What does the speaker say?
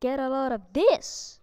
get a lot of this.